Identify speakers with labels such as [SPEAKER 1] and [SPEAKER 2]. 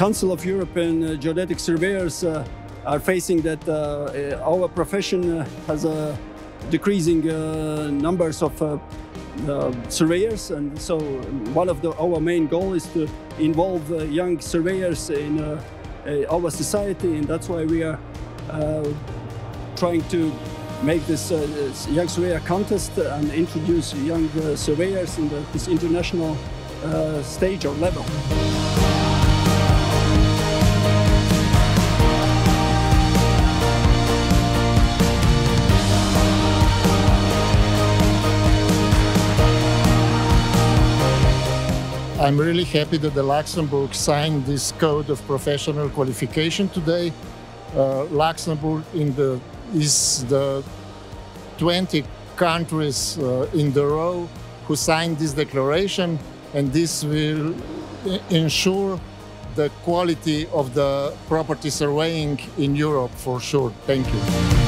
[SPEAKER 1] Council of European uh, Geodetic Surveyors uh, are facing that uh, our profession has a decreasing numbers of surveyors, and so one of the, our main goal is to involve young surveyors in our society, and that's why we are trying to make this uh, young surveyor contest and introduce young uh, surveyors in the, this international uh, stage or level.
[SPEAKER 2] I'm really happy that the Luxembourg signed this code of professional qualification today. Uh, Luxembourg the, is the 20 countries uh, in the row who signed this declaration, and this will ensure the quality of the property surveying in Europe for sure. Thank you.